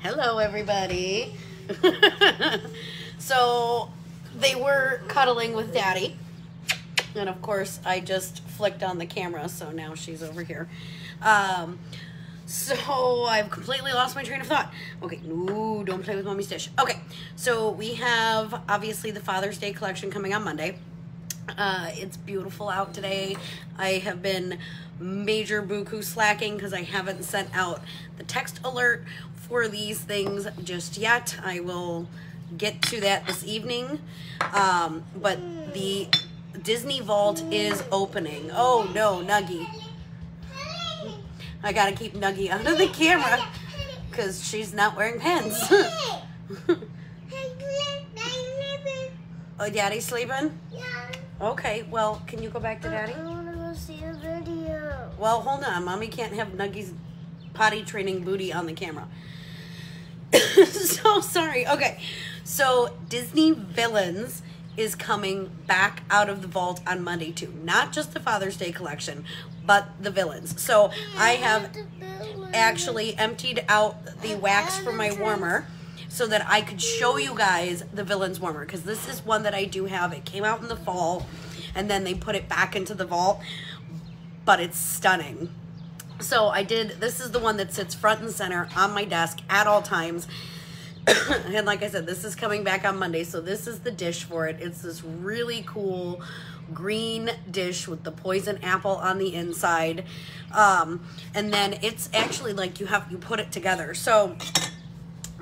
Hello, everybody. so they were cuddling with Daddy. And of course, I just flicked on the camera, so now she's over here. Um, so I've completely lost my train of thought. Okay, no, don't play with mommy's dish. Okay, so we have obviously the Father's Day collection coming on Monday. Uh, it's beautiful out today. I have been major buku slacking because I haven't sent out the text alert for these things just yet. I will get to that this evening. Um, but the Disney Vault is opening. Oh no, Nuggy. I gotta keep Nuggy out of the camera because she's not wearing pants. oh, Daddy's sleeping? Yeah. Okay, well, can you go back to Daddy? I want to go see a video. Well, hold on. Mommy can't have Nuggy's potty training booty on the camera. so sorry. Okay. So Disney Villains is coming back out of the vault on Monday too. Not just the Father's Day collection, but the villains. So I have actually emptied out the wax from my warmer so that I could show you guys the villains warmer because this is one that I do have. It came out in the fall and then they put it back into the vault, but it's stunning. So I did, this is the one that sits front and center on my desk at all times. and like I said, this is coming back on Monday. So this is the dish for it. It's this really cool green dish with the poison apple on the inside. Um, and then it's actually like you have, you put it together. So,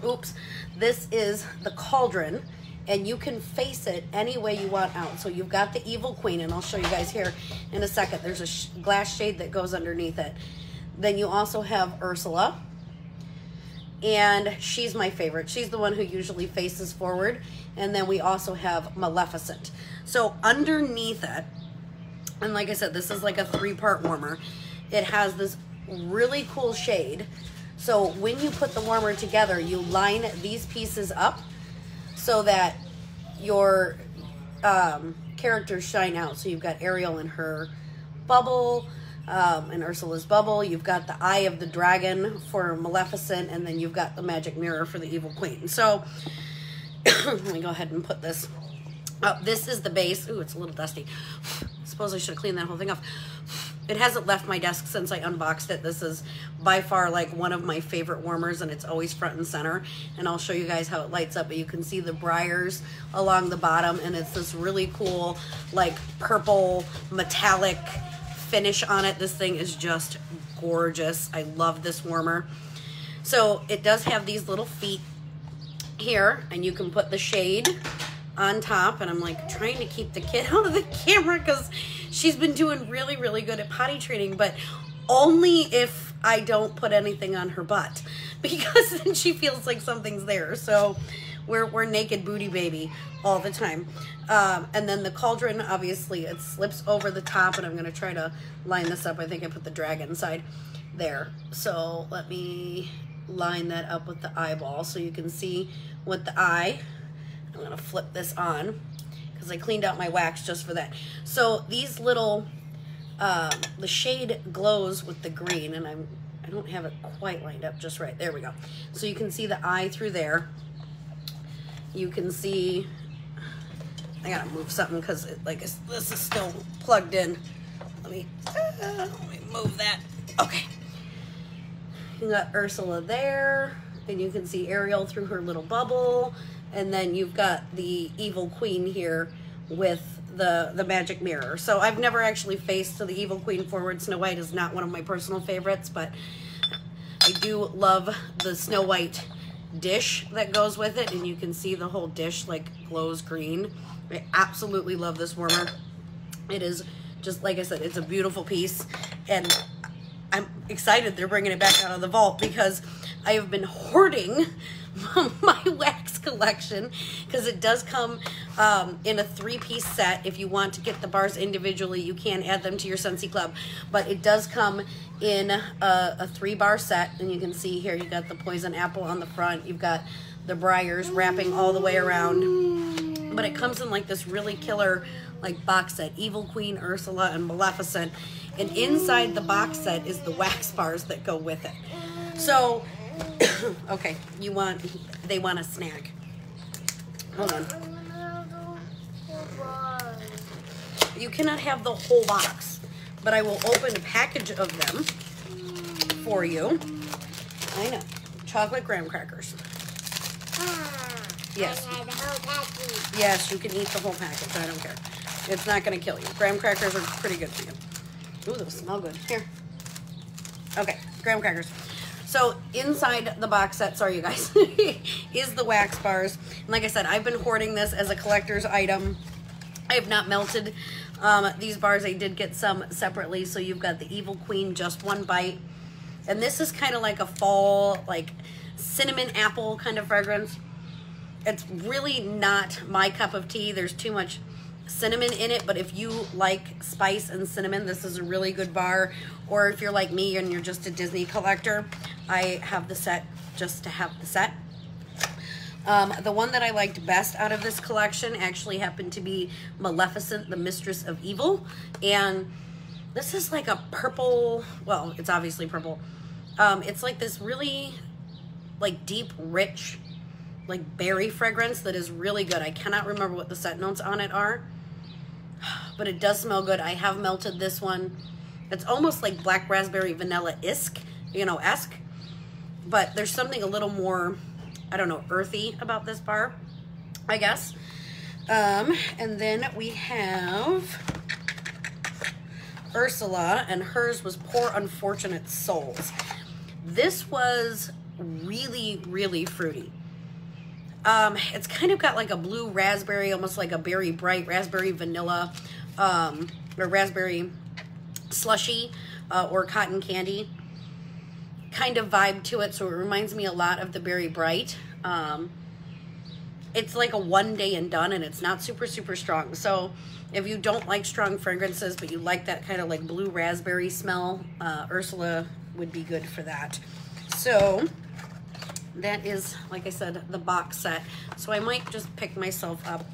oops, this is the cauldron and you can face it any way you want out. So you've got the evil queen, and I'll show you guys here in a second. There's a sh glass shade that goes underneath it. Then you also have Ursula, and she's my favorite. She's the one who usually faces forward. And then we also have Maleficent. So underneath it, and like I said, this is like a three-part warmer. It has this really cool shade. So when you put the warmer together, you line these pieces up so that your um, characters shine out. So you've got Ariel in her bubble, um, and Ursula's bubble. You've got the Eye of the Dragon for Maleficent, and then you've got the Magic Mirror for the Evil Queen. So let me go ahead and put this up. This is the base. Ooh, it's a little dusty. Suppose I should have cleaned that whole thing off. It hasn't left my desk since I unboxed it. This is by far like one of my favorite warmers and it's always front and center. And I'll show you guys how it lights up. But you can see the briars along the bottom and it's this really cool like purple metallic finish on it. This thing is just gorgeous. I love this warmer. So it does have these little feet here and you can put the shade on top and I'm like trying to keep the kid out of the camera because she's been doing really really good at potty training but only if I don't put anything on her butt because then she feels like something's there so we're, we're naked booty baby all the time um, and then the cauldron obviously it slips over the top and I'm gonna try to line this up I think I put the dragon side there so let me line that up with the eyeball so you can see with the eye I'm gonna flip this on because I cleaned out my wax just for that. So these little, um, the shade glows with the green and I'm, I don't have it quite lined up just right. There we go. So you can see the eye through there. You can see, I gotta move something because like this is still plugged in. Let me, uh, let me move that. Okay. You got Ursula there and you can see Ariel through her little bubble and then you've got the evil queen here with the the magic mirror so i've never actually faced the evil queen forward snow white is not one of my personal favorites but i do love the snow white dish that goes with it and you can see the whole dish like glows green. I absolutely love this warmer. It is just like i said it's a beautiful piece and i'm excited they're bringing it back out of the vault because i have been hoarding my wax collection because it does come um, in a three-piece set. If you want to get the bars individually, you can add them to your Scentsy Club. But it does come in a, a three-bar set. And you can see here, you got the poison apple on the front. You've got the briars wrapping all the way around. But it comes in like this really killer like box set. Evil Queen, Ursula, and Maleficent. And inside the box set is the wax bars that go with it. So okay, you want, they want a snack. Hold on. You cannot have the whole box, but I will open a package of them for you. I know. Chocolate graham crackers. Yes. Yes, you can eat the whole package. I don't care. It's not going to kill you. Graham crackers are pretty good for you. Ooh, those smell good. Here. Okay, graham crackers. So inside the box set, sorry you guys, is the wax bars. And like I said, I've been hoarding this as a collector's item. I have not melted um, these bars. I did get some separately. So you've got the Evil Queen, just one bite. And this is kind of like a fall, like cinnamon apple kind of fragrance. It's really not my cup of tea. There's too much cinnamon in it, but if you like spice and cinnamon, this is a really good bar. Or if you're like me and you're just a Disney collector, I have the set just to have the set. Um, the one that I liked best out of this collection actually happened to be Maleficent, the Mistress of Evil. And this is like a purple, well, it's obviously purple. Um, it's like this really like deep, rich like berry fragrance that is really good. I cannot remember what the scent notes on it are, but it does smell good. I have melted this one. It's almost like black raspberry vanilla isk, you know, esque, but there's something a little more, I don't know, earthy about this bar, I guess. Um, and then we have Ursula, and hers was Poor Unfortunate Souls. This was really, really fruity. Um, it's kind of got like a blue raspberry, almost like a berry bright raspberry vanilla, um, or raspberry slushy, uh, or cotton candy kind of vibe to it. So it reminds me a lot of the berry bright. Um, it's like a one day and done and it's not super, super strong. So if you don't like strong fragrances, but you like that kind of like blue raspberry smell, uh, Ursula would be good for that. So that is, like I said, the box set. So I might just pick myself up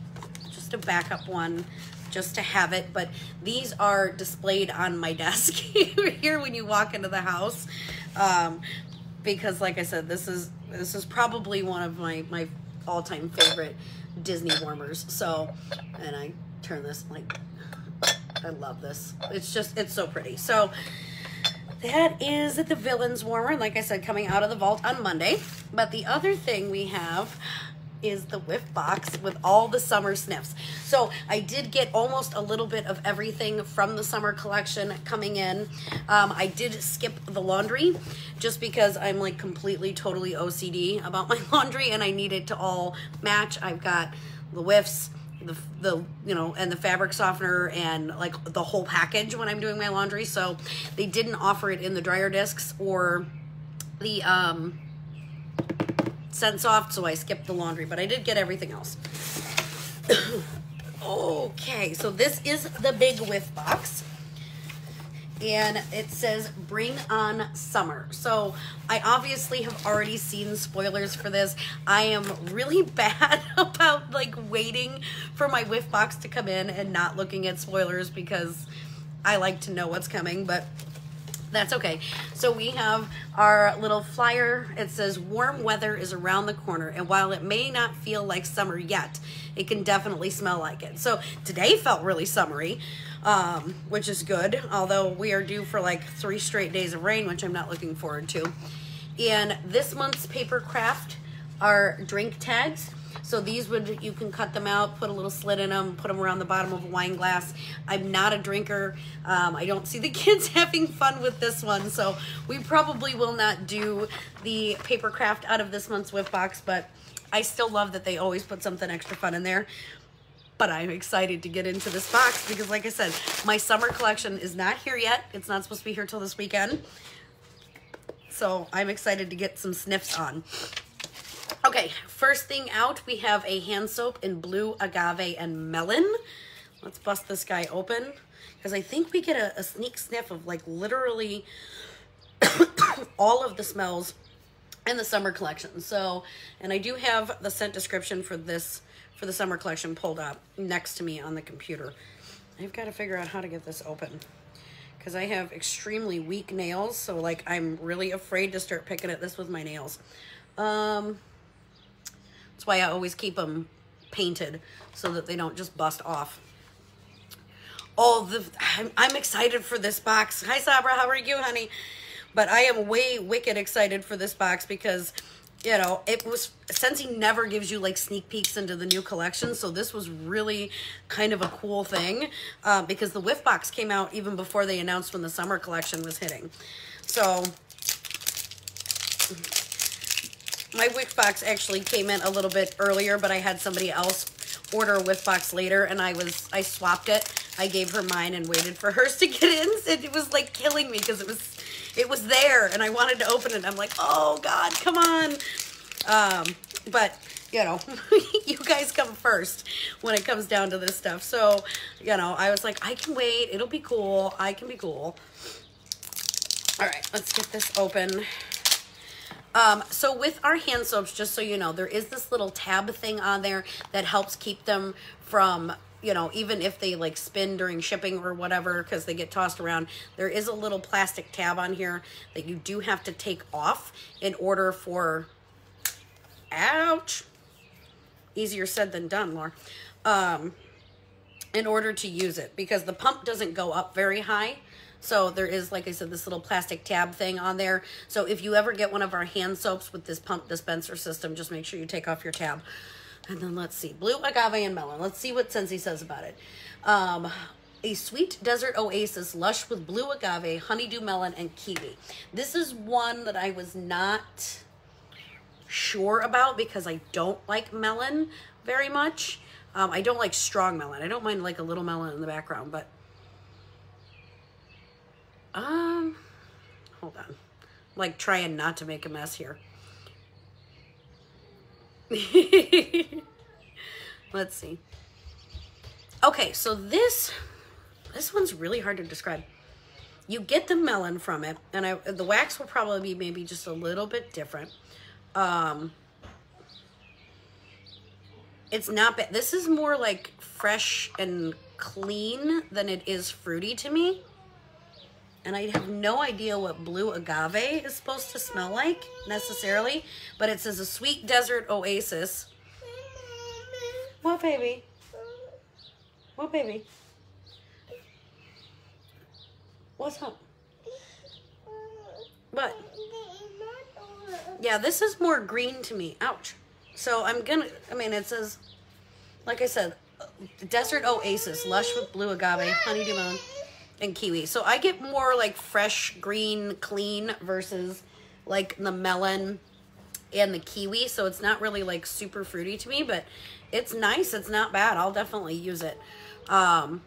just a backup one just to have it. But these are displayed on my desk here when you walk into the house. Um, because like I said, this is this is probably one of my, my all-time favorite Disney warmers. So, and I turn this like, I love this. It's just, it's so pretty. So that is the Villains Warmer, like I said, coming out of the vault on Monday. But the other thing we have is the whiff box with all the summer sniffs. So I did get almost a little bit of everything from the summer collection coming in. Um, I did skip the laundry just because I'm like completely, totally OCD about my laundry and I need it to all match. I've got the whiffs, the, the you know and the fabric softener and like the whole package when I'm doing my laundry so they didn't offer it in the dryer discs or the um scent off, so I skipped the laundry but I did get everything else. Okay so this is the big whiff box and it says bring on summer. So i obviously have already seen spoilers for this. I am really bad about like waiting for my whiff box to come in and not looking at spoilers because i like to know what's coming but that's okay. So we have our little flyer. It says warm weather is around the corner. And while it may not feel like summer yet, it can definitely smell like it. So today felt really summery, um, which is good. Although we are due for like three straight days of rain, which I'm not looking forward to. And this month's paper craft are drink tags. So these would, you can cut them out, put a little slit in them, put them around the bottom of a wine glass. I'm not a drinker. Um, I don't see the kids having fun with this one. So we probably will not do the paper craft out of this month's whiff box, but I still love that they always put something extra fun in there. But I'm excited to get into this box because like I said, my summer collection is not here yet. It's not supposed to be here till this weekend. So I'm excited to get some sniffs on. Okay, first thing out, we have a hand soap in blue agave and melon. Let's bust this guy open because I think we get a, a sneak sniff of like literally all of the smells in the summer collection. So, and I do have the scent description for this, for the summer collection pulled up next to me on the computer. I've got to figure out how to get this open because I have extremely weak nails. So like I'm really afraid to start picking at this with my nails. Um, that's why I always keep them painted so that they don't just bust off. Oh, the I'm, I'm excited for this box. Hi Sabra, how are you, honey? But I am way wicked excited for this box because you know, it was Scentsy never gives you like sneak peeks into the new collection, so this was really kind of a cool thing uh, because the Whiff box came out even before they announced when the summer collection was hitting. So my Whiff box actually came in a little bit earlier, but I had somebody else order a Whiff box later, and I was I swapped it. I gave her mine and waited for hers to get in, and it was like killing me because it was it was there and I wanted to open it. I'm like, oh God, come on. Um, but you know, you guys come first when it comes down to this stuff. So, you know, I was like, I can wait. It'll be cool. I can be cool. All right, let's get this open. Um, so with our hand soaps, just so you know, there is this little tab thing on there that helps keep them from you know, even if they like spin during shipping or whatever because they get tossed around, there is a little plastic tab on here that you do have to take off in order for, ouch, easier said than done, Laura, um, in order to use it because the pump doesn't go up very high. So there is, like I said, this little plastic tab thing on there. So if you ever get one of our hand soaps with this pump dispenser system, just make sure you take off your tab. And then let's see, blue agave and melon. Let's see what Scentsy says about it. Um, a sweet desert oasis, lush with blue agave, honeydew melon, and kiwi. This is one that I was not sure about because I don't like melon very much. Um, I don't like strong melon. I don't mind like a little melon in the background, but um, hold on. like trying not to make a mess here. Let's see. Okay, so this this one's really hard to describe. You get the melon from it, and I, the wax will probably be maybe just a little bit different. Um, it's not bad. This is more like fresh and clean than it is fruity to me and I have no idea what blue agave is supposed to smell like necessarily, but it says a sweet desert oasis. What, baby? What, baby? What's up? What? Yeah, this is more green to me. Ouch. So I'm gonna, I mean, it says, like I said, desert oasis, lush with blue agave, honeydew melon and kiwi. So I get more like fresh, green, clean versus like the melon and the kiwi. So it's not really like super fruity to me, but it's nice. It's not bad. I'll definitely use it. Um,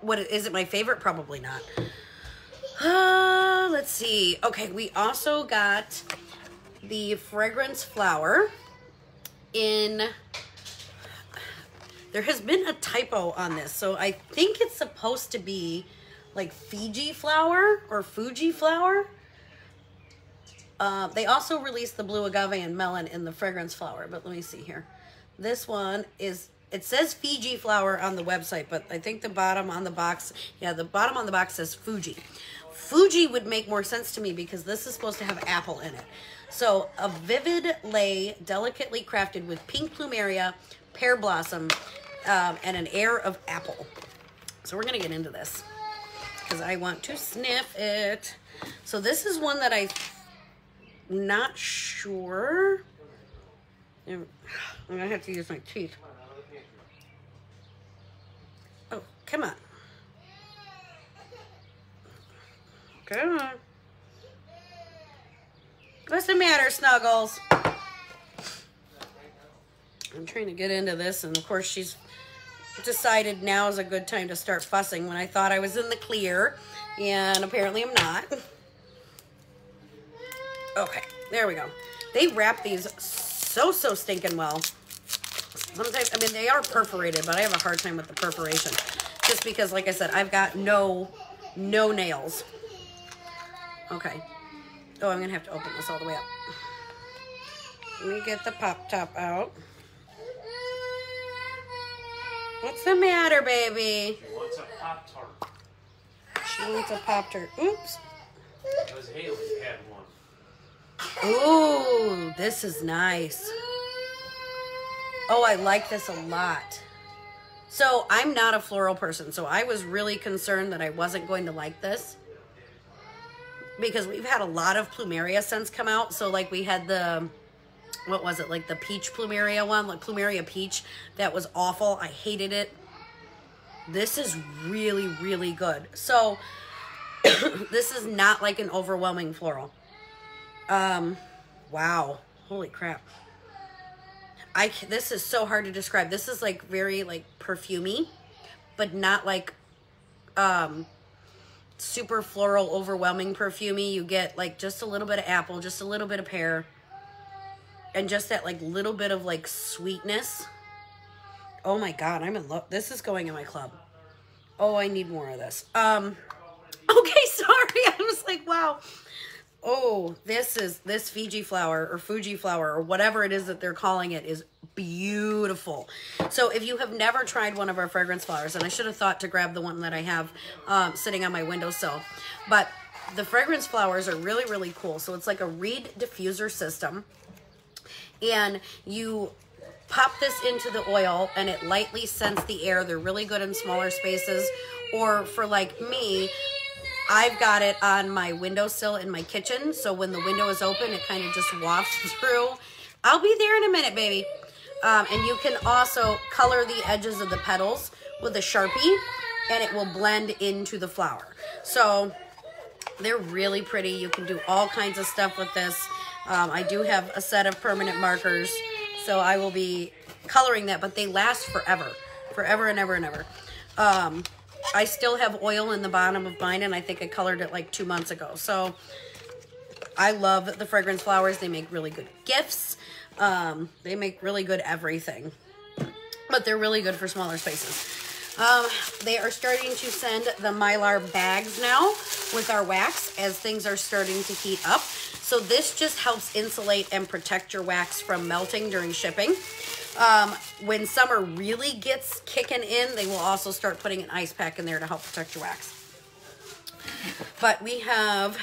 what is it my favorite? Probably not. Uh, let's see. Okay, we also got the fragrance flower in there has been a typo on this so i think it's supposed to be like Fiji flower or Fuji flower. Uh, they also released the blue agave and melon in the fragrance flower, but let me see here. This one is, it says Fiji flower on the website, but I think the bottom on the box, yeah, the bottom on the box says Fuji. Fuji would make more sense to me because this is supposed to have apple in it. So a vivid lay, delicately crafted with pink plumeria, pear blossom, um, and an air of apple. So we're going to get into this because I want to sniff it. So this is one that I'm not sure. I'm gonna have to use my teeth. Oh, come on. Come on. What's the matter, Snuggles? I'm trying to get into this, and of course she's decided now is a good time to start fussing when I thought I was in the clear, and apparently I'm not. Okay, there we go. They wrap these so, so stinking well. Sometimes, I mean, they are perforated, but I have a hard time with the perforation. Just because, like I said, I've got no, no nails. Okay. Oh, I'm going to have to open this all the way up. Let me get the pop top out. What's the matter, baby? She wants a Pop Tart? She wants a Pop Tart. Oops. Was Haley had one. Ooh, this is nice. Oh, I like this a lot. So I'm not a floral person, so I was really concerned that I wasn't going to like this. Because we've had a lot of plumeria scents come out. So like we had the what was it, like the peach plumeria one, like plumeria peach. That was awful. I hated it. This is really, really good. So this is not like an overwhelming floral. Um, wow. Holy crap. i this is so hard to describe. This is like very like perfumey, but not like um super floral overwhelming perfumey. You get like just a little bit of apple, just a little bit of pear, and just that like little bit of like sweetness. Oh my god, I'm in love. This is going in my club. Oh, I need more of this. Um okay, sorry. I was like, wow. Oh, this is this Fiji flower or Fuji flower or whatever it is that they're calling it is beautiful. So if you have never tried one of our fragrance flowers, and I should have thought to grab the one that I have um, sitting on my windowsill, but the fragrance flowers are really, really cool. So it's like a reed diffuser system and you pop this into the oil and it lightly scents the air. They're really good in smaller spaces. Or for like me, I've got it on my windowsill in my kitchen. So when the window is open, it kind of just wafts through. I'll be there in a minute, baby. Um, and you can also color the edges of the petals with a Sharpie and it will blend into the flower. So they're really pretty. You can do all kinds of stuff with this. Um, I do have a set of permanent markers, so I will be coloring that, but they last forever. Forever and ever and ever. Um, I still have oil in the bottom of mine, and I think I colored it like two months ago. So I love the fragrance flowers. They make really good gifts. Um, they make really good everything. But they're really good for smaller spaces. Um, they are starting to send the Mylar bags now with our wax as things are starting to heat up. So this just helps insulate and protect your wax from melting during shipping. Um, when summer really gets kicking in, they will also start putting an ice pack in there to help protect your wax. But we have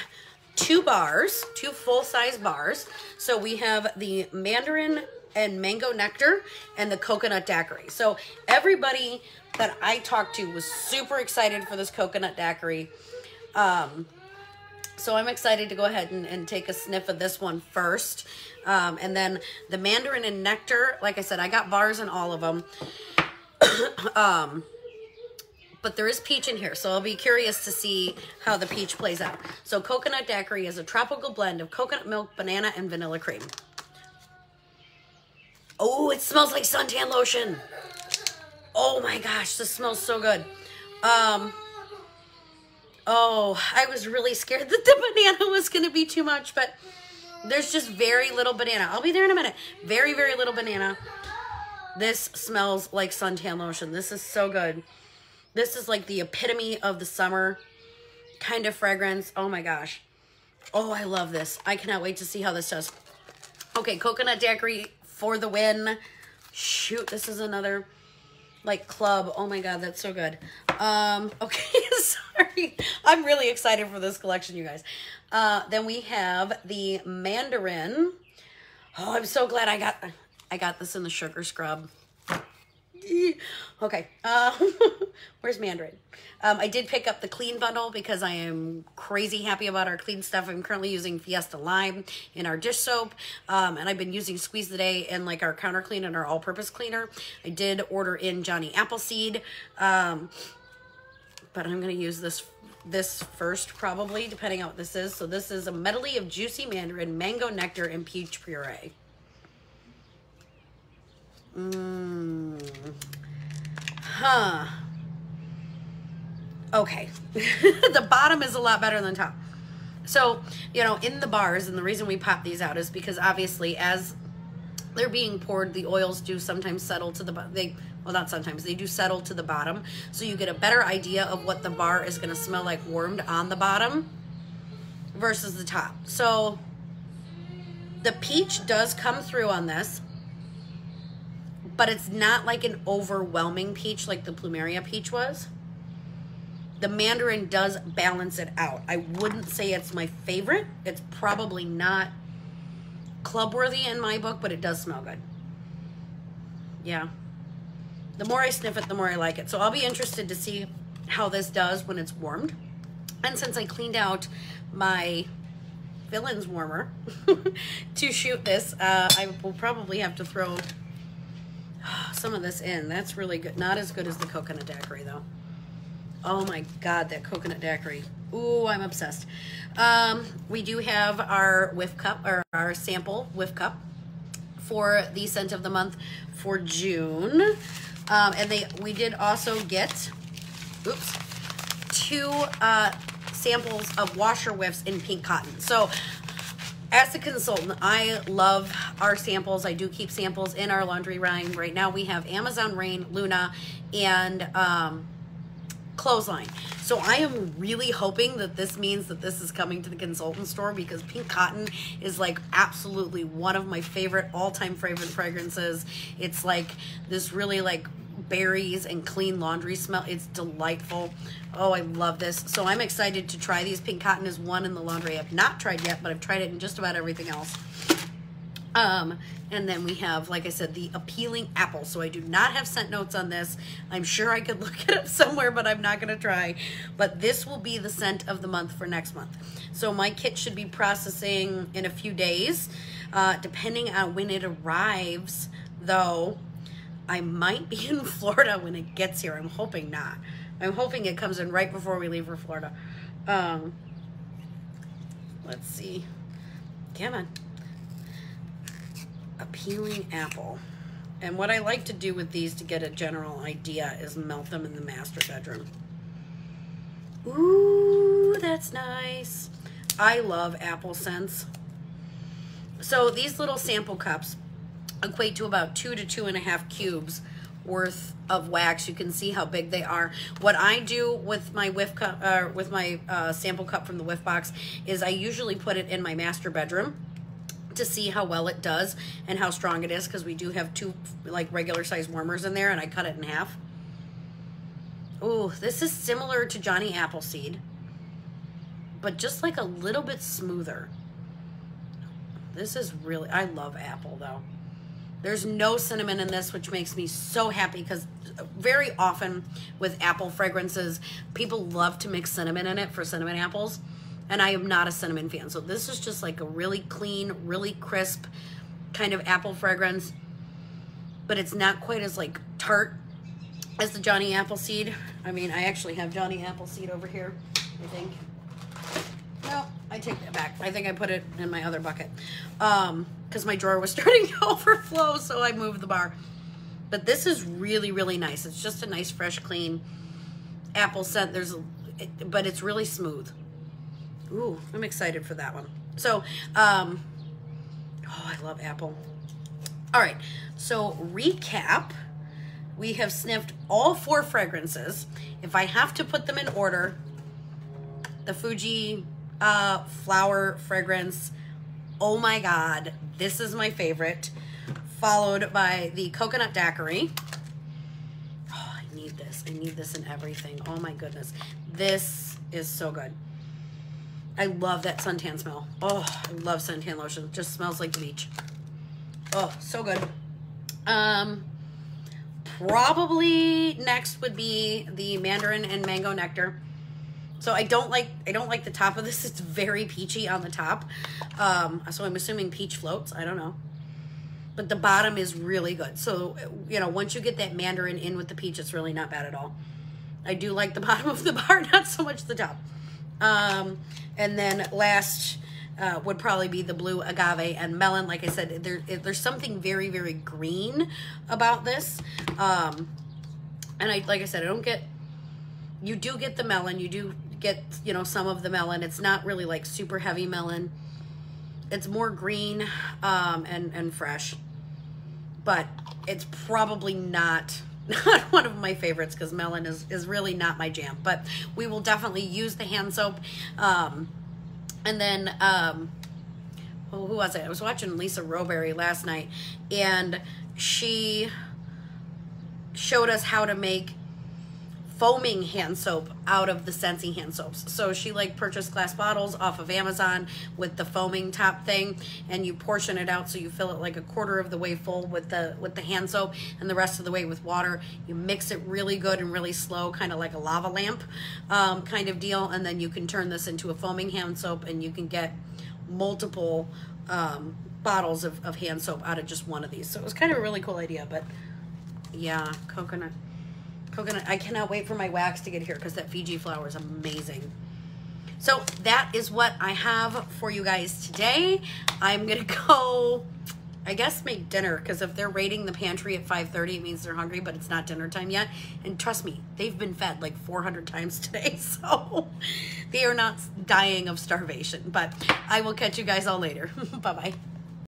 two bars, two full-size bars. So we have the mandarin and mango nectar and the coconut daiquiri. So everybody that I talked to was super excited for this coconut daiquiri. Um, so I'm excited to go ahead and, and take a sniff of this one first. Um, and then the mandarin and nectar, like I said, I got bars in all of them. um, but there is peach in here, so I'll be curious to see how the peach plays out. So coconut daiquiri is a tropical blend of coconut milk, banana, and vanilla cream. Oh, it smells like suntan lotion. Oh my gosh, this smells so good. Um, oh, I was really scared that the banana was going to be too much, but there's just very little banana. I'll be there in a minute. Very, very little banana. This smells like suntan lotion. This is so good. This is like the epitome of the summer kind of fragrance. Oh my gosh. Oh, I love this. I cannot wait to see how this does. Okay, coconut daiquiri for the win. Shoot, this is another like club. Oh my god, that's so good. Um, okay, sorry. I'm really excited for this collection, you guys. Uh, then we have the Mandarin. Oh, I'm so glad I got I got this in the sugar scrub. Okay, uh, where's Mandarin? Um, I did pick up the clean bundle because I am crazy happy about our clean stuff. I'm currently using Fiesta Lime in our dish soap, um, and I've been using Squeeze the Day in like our counter clean and our all-purpose cleaner. I did order in Johnny Appleseed, um, but I'm gonna use this this first probably, depending on what this is. So this is a medley of juicy mandarin, mango nectar, and peach puree. Mmm. Huh. Okay. the bottom is a lot better than top. So, you know, in the bars, and the reason we pop these out is because obviously as they're being poured, the oils do sometimes settle to the bottom. They, well, not sometimes, they do settle to the bottom. So you get a better idea of what the bar is going to smell like warmed on the bottom versus the top. So the peach does come through on this but it's not like an overwhelming peach like the plumeria peach was. the mandarin does balance it out. I wouldn't say it's my favorite. It's probably not club worthy in my book, but it does smell good. Yeah. The more I sniff it, the more I like it. So I'll be interested to see how this does when it's warmed. And since I cleaned out my villains warmer to shoot this, uh, I will probably have to throw some of this in. That's really good. Not as good as the coconut daiquiri though. Oh my God, that coconut daiquiri. Ooh, I'm obsessed. Um, we do have our whiff cup or our sample whiff cup for the scent of the month for June. Um, and they we did also get, oops, two uh, samples of washer whiffs in pink cotton. So as a consultant, I love our samples. I do keep samples in our laundry line. Right now we have Amazon Rain, Luna, and um, Clothesline. So I am really hoping that this means that this is coming to the consultant store because pink cotton is like absolutely one of my favorite all-time favorite fragrances. It's like this really like berries and clean laundry smell. It's delightful. Oh, I love this. So I'm excited to try these. Pink cotton is one in the laundry I've not tried yet, but I've tried it in just about everything else. Um, and then we have, like I said, the appealing apple. So I do not have scent notes on this. I'm sure I could look it up somewhere, but I'm not going to try. But this will be the scent of the month for next month. So my kit should be processing in a few days. Uh, depending on when it arrives, though, I might be in Florida when it gets here. I'm hoping not. I'm hoping it comes in right before we leave for Florida. Um, let's see. Come on appealing apple. And what I like to do with these to get a general idea is melt them in the master bedroom. Ooh, that's nice. I love apple scents. So these little sample cups equate to about two to two and a half cubes worth of wax. You can see how big they are. What I do with my whiff cup, uh, with my uh, sample cup from the whiff box is I usually put it in my master bedroom to see how well it does and how strong it is because we do have two like regular size warmers in there and I cut it in half. Oh, this is similar to Johnny Appleseed, but just like a little bit smoother. This is really, I love apple though. There's no cinnamon in this, which makes me so happy because very often with apple fragrances, people love to mix cinnamon in it for cinnamon apples and I am not a cinnamon fan. So this is just like a really clean, really crisp kind of apple fragrance, but it's not quite as like tart as the Johnny Appleseed. I mean, I actually have Johnny Appleseed over here, I think. I take that back. I think I put it in my other bucket um, because my drawer was starting to overflow, so I moved the bar. But this is really, really nice. It's just a nice, fresh, clean apple scent. There's, a, it, but it's really smooth. Ooh, I'm excited for that one. So, um, oh, I love apple. All right, so recap. We have sniffed all four fragrances. If I have to put them in order, the Fuji uh, flower fragrance, oh my God, this is my favorite. Followed by the coconut daiquiri. Oh, I need this. I need this in everything. Oh my goodness. This is so good. I love that suntan smell. Oh, I love suntan lotion. It just smells like the beach. Oh, so good. Um, probably next would be the mandarin and mango nectar. So I don't like I don't like the top of this. It's very peachy on the top. Um, so I'm assuming peach floats. I don't know. But the bottom is really good. So, you know, once you get that mandarin in with the peach, it's really not bad at all. I do like the bottom of the bar, not so much the top. Um, and then last uh, would probably be the blue agave and melon. Like I said, there, there's something very, very green about this. Um, and I, like I said, I don't get, you do get the melon. You do get, you know, some of the melon. It's not really like super heavy melon. It's more green um, and, and fresh. But it's probably not not one of my favorites because melon is, is really not my jam. But we will definitely use the hand soap. Um, and then, um, well, who was it? I was watching Lisa Roberry last night, and she showed us how to make foaming hand soap out of the Scentsy hand soaps. So she like purchased glass bottles off of Amazon with the foaming top thing, and you portion it out so you fill it like a quarter of the way full with the with the hand soap, and the rest of the way with water. You mix it really good and really slow, kind of like a lava lamp um, kind of deal, and then you can turn this into a foaming hand soap, and you can get multiple um, bottles of, of hand soap out of just one of these. So it was kind of a really cool idea, but yeah, coconut. Coconut. I cannot wait for my wax to get here because that Fiji flower is amazing. So that is what I have for you guys today. I'm gonna go, I guess, make dinner because if they're raiding the pantry at 5:30, it means they're hungry, but it's not dinner time yet. And trust me, they've been fed like 400 times today, so they are not dying of starvation. But I will catch you guys all later. bye bye.